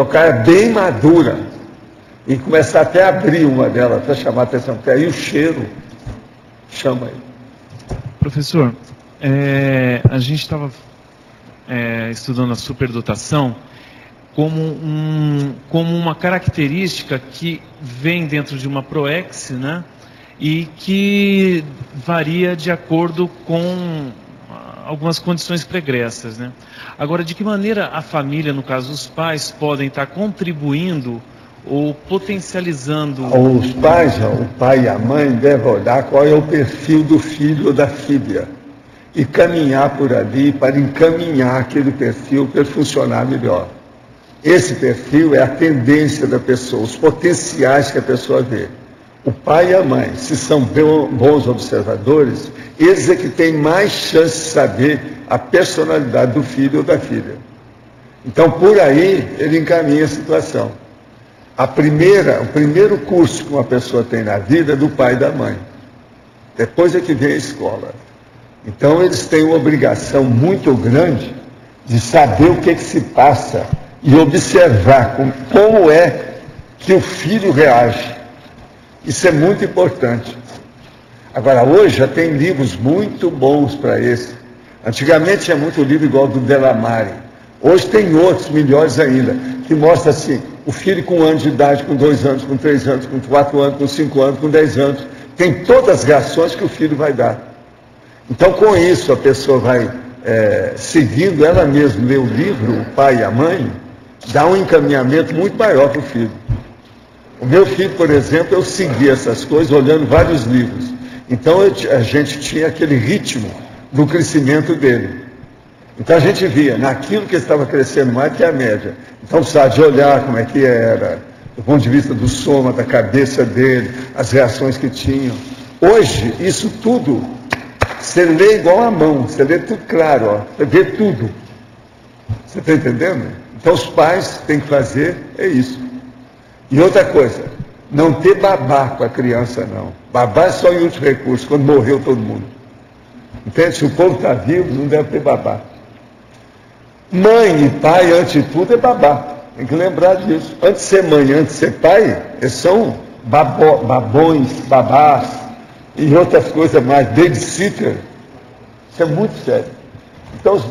colocar bem madura e começar até a abrir uma delas para chamar a atenção, porque aí o cheiro chama ele. Professor, é, a gente estava é, estudando a superdotação como, um, como uma característica que vem dentro de uma PROEX, né? E que varia de acordo com algumas condições pregressas, né? Agora, de que maneira a família, no caso os pais, podem estar contribuindo ou potencializando? Os pais, o pai e a mãe devem olhar qual é o perfil do filho ou da filha e caminhar por ali para encaminhar aquele perfil para funcionar melhor. Esse perfil é a tendência da pessoa, os potenciais que a pessoa vê. O pai e a mãe, se são bons observadores, eles é que têm mais chance de saber a personalidade do filho ou da filha. Então, por aí, ele encaminha a situação. A primeira, o primeiro curso que uma pessoa tem na vida é do pai e da mãe. Depois é que vem a escola. Então, eles têm uma obrigação muito grande de saber o que, é que se passa e observar como, é que o filho reage. Isso é muito importante. Agora, hoje já tem livros muito bons para esse. Antigamente tinha muito livro igual do Delamare. Hoje tem outros, melhores ainda, que mostra assim, o filho com um ano de idade, com dois anos, com três anos, com quatro anos, com cinco anos, com dez anos, tem todas as reações que o filho vai dar. Então, com isso, a pessoa vai é, seguindo ela mesma, ler o livro, o pai e a mãe, dá um encaminhamento muito maior para o filho. O meu filho, por exemplo, eu segui essas coisas olhando vários livros. Então eu, a gente tinha aquele ritmo do crescimento dele. Então a gente via naquilo que estava crescendo mais que a média. Então precisava de olhar como é que era, do ponto de vista do soma, da cabeça dele, as reações que tinham. Hoje, isso tudo, você lê igual a mão, você lê tudo claro, ó, você vê tudo. Você está entendendo? Então os pais têm que fazer é isso. E outra coisa, não ter babá com a criança, não. Babá é só em último recurso, quando morreu todo mundo. Entende? Se o povo está vivo, não deve ter babá. Mãe e pai, antes de tudo, é babá. Tem que lembrar disso. Antes de ser mãe, antes de ser pai, eles são babo, babões, babás e outras coisas mais, babysitter. Isso é muito sério. Então, os